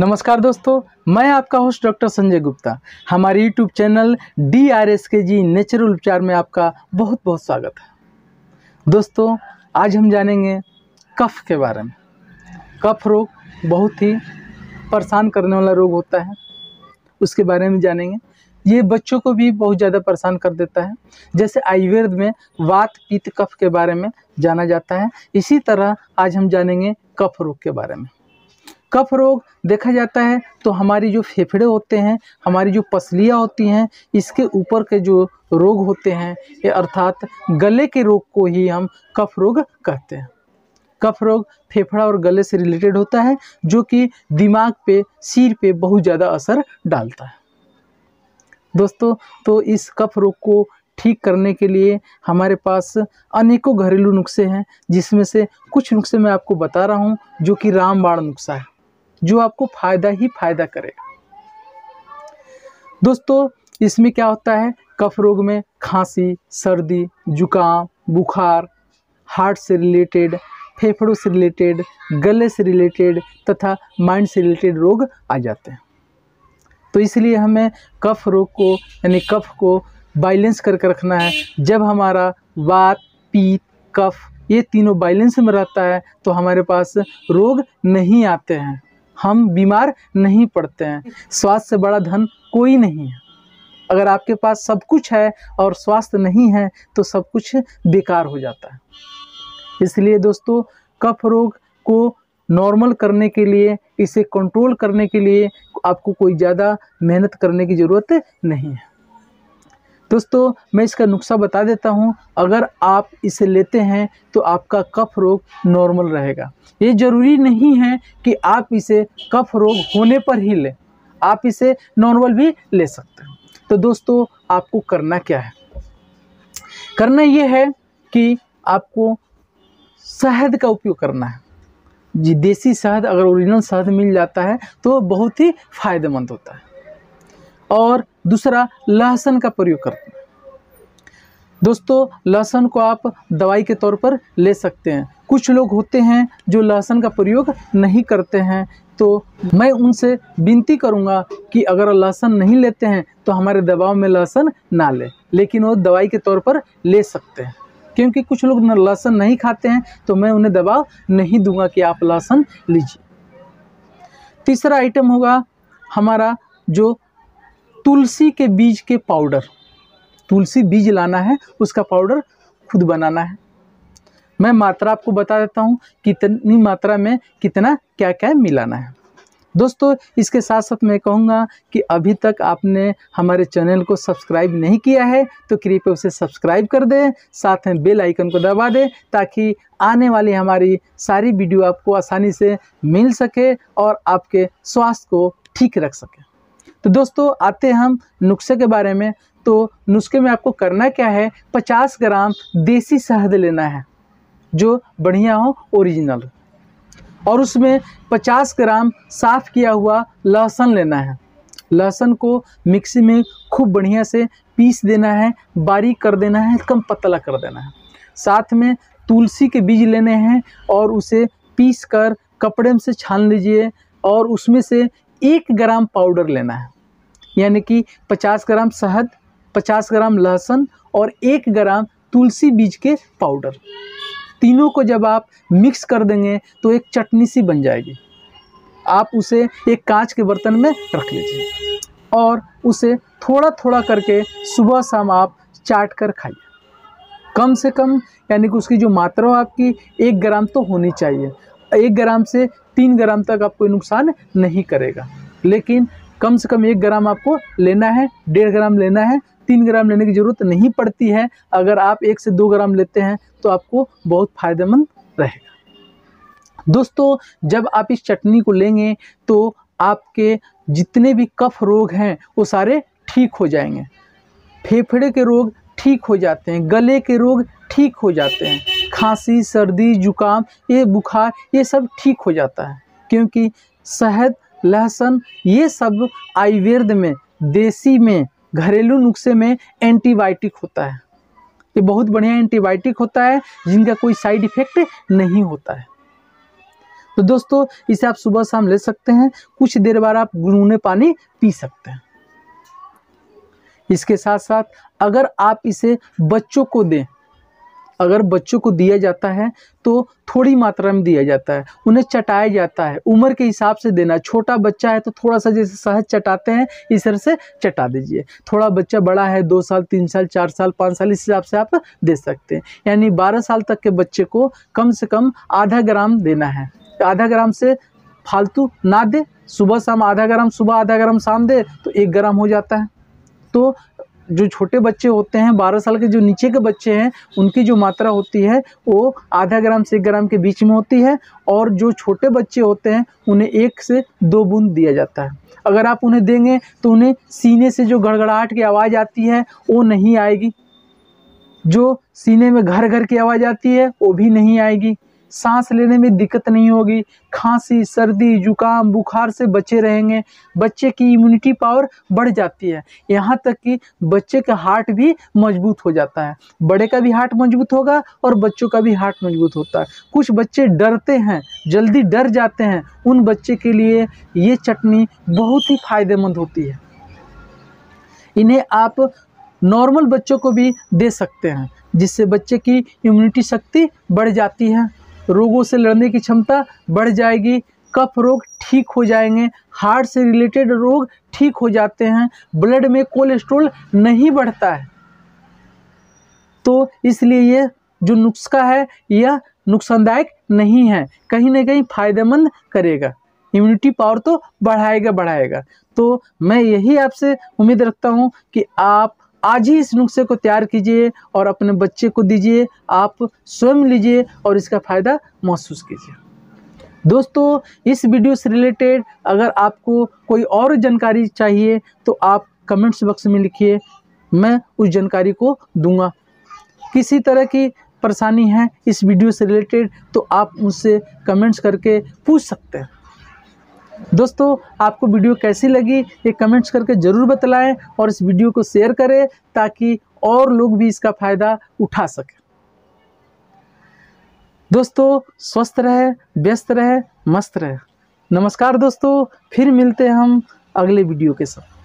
नमस्कार दोस्तों, मैं आपका होस्ट डॉक्टर संजय गुप्ता। हमारे YouTube channel D R S K G natural उपचार में आपका बहुत बहुत स्वागत है। दोस्तों, आज हम जानेंगे कफ के बारे में। कफ रोग बहुत ही परेशान करने वाला रोग होता है। उसके बारे में जानेंगे। ये बच्चों को भी बहुत ज़्यादा परेशान कर देता है। जैसे आयुर्वेद में वात पित्त कफ के बारे में जाना जाता है। इसी तरह आज हम जानेंगे कफ रोग के बारे में। कफ रोग देखा जाता है तो हमारी जो फेफड़े होते हैं, हमारी जो पसलियाँ होती हैं, इसके ऊपर के जो रोग होते हैं, ये अर्थात गले के रोग को ही हम कफ रोग कहते हैं। कफ रोग फेफड़ा और गले से रिलेटेड होता है, जो कि दिमाग पे, सिर पे बहुत ज़्यादा असर डालता है। दोस्तों तो इस कफ रोग को ठीक करने के लिए हमारे पास अनेकों घरेलू नुस्खे हैं, जिसमें से कुछ नुस्खे मैं आपको बता रहा हूँ, जो कि रामबाण नुस्खा है। जो आपको फ़ायदा ही फ़ायदा करेगा दोस्तों, इसमें क्या होता है? कफ रोग में खांसी, सर्दी, जुकाम, बुखार, हार्ट से रिलेटेड, फेफड़ों से रिलेटेड, गले से रिलेटेड तथा माइंड से रिलेटेड रोग आ जाते हैं। तो इसलिए हमें कफ रोग को, यानी कफ को बैलेंस करके रखना है। जब हमारा वात, पीत, कफ ये तीनों बैलेंस में रहता है तो हमारे पास रोग नहीं आते हैं। हम बीमार नहीं पड़ते हैं। स्वास्थ्य से बड़ा धन कोई नहीं है। अगर आपके पास सब कुछ है और स्वास्थ्य नहीं है तो सब कुछ बेकार हो जाता है। इसलिए दोस्तों, कफ रोग को नॉर्मल करने के लिए, इसे कंट्रोल करने के लिए आपको कोई ज़्यादा मेहनत करने की ज़रूरत नहीं है। दोस्तों, मैं इसका नुस्खा बता देता हूँ। अगर आप इसे लेते हैं तो आपका कफ रोग नॉर्मल रहेगा। ये ज़रूरी नहीं है कि आप इसे कफ रोग होने पर ही लें। आप इसे नॉर्मल भी ले सकते हैं। तो दोस्तों, आपको करना क्या है? करना ये है कि आपको शहद का उपयोग करना है। जी, देसी शहद, अगर ओरिजिनल शहद मिल जाता है तो बहुत ही फ़ायदेमंद होता है। और दूसरा, लहसुन का प्रयोग करते हैं। दोस्तों, लहसुन को आप दवाई के तौर पर ले सकते हैं। कुछ लोग होते हैं जो लहसुन का प्रयोग नहीं करते हैं तो मैं उनसे विनती करूँगा कि अगर लहसुन नहीं लेते हैं तो हमारे दवाओं में लहसुन ना लें, लेकिन वो दवाई के तौर पर ले सकते हैं। क्योंकि कुछ लोग लहसुन नहीं खाते हैं तो मैं उन्हें दवा नहीं दूँगा कि आप लहसुन लीजिए। तीसरा आइटम होगा हमारा जो तुलसी के बीज के पाउडर। तुलसी बीज लाना है, उसका पाउडर खुद बनाना है। मैं मात्रा आपको बता देता हूँ, कितनी मात्रा में कितना क्या क्या मिलाना है। दोस्तों, इसके साथ साथ मैं कहूँगा कि अभी तक आपने हमारे चैनल को सब्सक्राइब नहीं किया है तो कृपया उसे सब्सक्राइब कर दें, साथ में बेल आइकन को दबा दें, ताकि आने वाली हमारी सारी वीडियो आपको आसानी से मिल सके और आपके स्वास्थ्य को ठीक रख सके। तो दोस्तों, आते हैं हम नुस्खे के बारे में। तो नुस्खे में आपको करना क्या है? 50 ग्राम देसी शहद लेना है, जो बढ़िया हो, ओरिजिनल। और उसमें 50 ग्राम साफ़ किया हुआ लहसुन लेना है। लहसुन को मिक्सी में खूब बढ़िया से पीस देना है, बारीक कर देना है कम पतला कर देना है। साथ में तुलसी के बीज लेने हैं और उसे पीस कर कपड़े में से छान लीजिए और उसमें से एक ग्राम पाउडर लेना है। यानी कि 50 ग्राम शहद 50 ग्राम लहसुन और एक ग्राम तुलसी बीज के पाउडर। तीनों को जब आप मिक्स कर देंगे तो एक चटनी सी बन जाएगी। आप उसे एक कांच के बर्तन में रख लीजिए और उसे थोड़ा थोड़ा करके सुबह शाम आप चाट कर खाइए। कम से कम, यानी कि उसकी जो मात्रा आपकी एक ग्राम तो होनी चाहिए। एक ग्राम से तीन ग्राम तक आपको नुकसान नहीं करेगा। लेकिन कम से कम एक ग्राम आपको लेना है, डेढ़ ग्राम लेना है, तीन ग्राम लेने की ज़रूरत नहीं पड़ती है। अगर आप एक से दो ग्राम लेते हैं तो आपको बहुत फ़ायदेमंद रहेगा। दोस्तों, जब आप इस चटनी को लेंगे तो आपके जितने भी कफ रोग हैं, वो सारे ठीक हो जाएँगे। फेफड़े के रोग ठीक हो जाते हैं, गले के रोग ठीक हो जाते हैं। खांसी, सर्दी, जुकाम, ये बुखार, ये सब ठीक हो जाता है। क्योंकि शहद, लहसुन, ये सब आयुर्वेद में, देसी में, घरेलू नुस्खे में एंटीबायोटिक होता है। ये बहुत बढ़िया एंटीबायोटिक होता है, जिनका कोई साइड इफ़ेक्ट नहीं होता है। तो दोस्तों, इसे आप सुबह शाम ले सकते हैं, कुछ देर बाद आप गुनगुने पानी पी सकते हैं। इसके साथ साथ अगर आप इसे बच्चों को दें अगर बच्चों को दिया जाता है तो थोड़ी मात्रा में दिया जाता है। उन्हें चटाया जाता है। उम्र के हिसाब से देना। छोटा बच्चा है तो थोड़ा सा जैसे शहद चटाते हैं, इस तरह से चटा दीजिए। थोड़ा बच्चा बड़ा है, दो साल, तीन साल, चार साल, पाँच साल, इस हिसाब से आप दे सकते हैं। यानी बारह साल तक के बच्चे को कम से कम आधा ग्राम देना है। आधा ग्राम से फालतू ना दे। सुबह शाम आधा ग्राम, सुबह आधा ग्राम शाम दे तो एक ग्राम हो जाता है। तो जो छोटे बच्चे होते हैं, बारह साल के जो नीचे के बच्चे हैं, उनकी जो मात्रा होती है, वो आधा ग्राम से एक ग्राम के बीच में होती है और जो छोटे बच्चे होते हैं, उन्हें एक से दो बूंद दिया जाता है। अगर आप उन्हें देंगे तो उन्हें सीने से जो गड़गड़ाहट की आवाज़ आती है, वो नहीं आएगी। जो सीने में घर घर की आवाज़ आती है, वो भी नहीं आएगी। सांस लेने में दिक्कत नहीं होगी। खांसी, सर्दी, जुकाम, बुखार से बचे रहेंगे। बच्चे की इम्यूनिटी पावर बढ़ जाती है। यहाँ तक कि बच्चे का हार्ट भी मज़बूत हो जाता है। बड़े का भी हार्ट मज़बूत होगा और बच्चों का भी हार्ट मज़बूत होता है। कुछ बच्चे डरते हैं, जल्दी डर जाते हैं। उन बच्चे के लिए ये चटनी बहुत ही फ़ायदेमंद होती है। इन्हें आप नॉर्मल बच्चों को भी दे सकते हैं, जिससे बच्चे की इम्यूनिटी शक्ति बढ़ जाती है। रोगों से लड़ने की क्षमता बढ़ जाएगी। कफ रोग ठीक हो जाएँगे। हार्ट से रिलेटेड रोग ठीक हो जाते हैं। ब्लड में कोलेस्ट्रोल नहीं बढ़ता है। तो इसलिए ये जो नुस्खा है, यह नुकसानदायक नहीं है। कहीं ना कहीं फ़ायदेमंद करेगा। इम्यूनिटी पावर तो बढ़ाएगा बढ़ाएगा। तो मैं यही आपसे उम्मीद रखता हूँ कि आप आज ही इस नुस्खे को तैयार कीजिए और अपने बच्चे को दीजिए। आप स्वयं लीजिए और इसका फ़ायदा महसूस कीजिए। दोस्तों, इस वीडियो से रिलेटेड अगर आपको कोई और जानकारी चाहिए तो आप कमेंट्स बॉक्स में लिखिए। मैं उस जानकारी को दूँगा। किसी तरह की परेशानी है इस वीडियो से रिलेटेड तो आप मुझसे कमेंट्स करके पूछ सकते हैं। दोस्तों, आपको वीडियो कैसी लगी, ये कमेंट्स करके ज़रूर बतलाएँ और इस वीडियो को शेयर करें ताकि और लोग भी इसका फ़ायदा उठा सकें। दोस्तों, स्वस्थ रहे, व्यस्त रहे, मस्त रहे। नमस्कार दोस्तों, फिर मिलते हैं हम अगले वीडियो के साथ।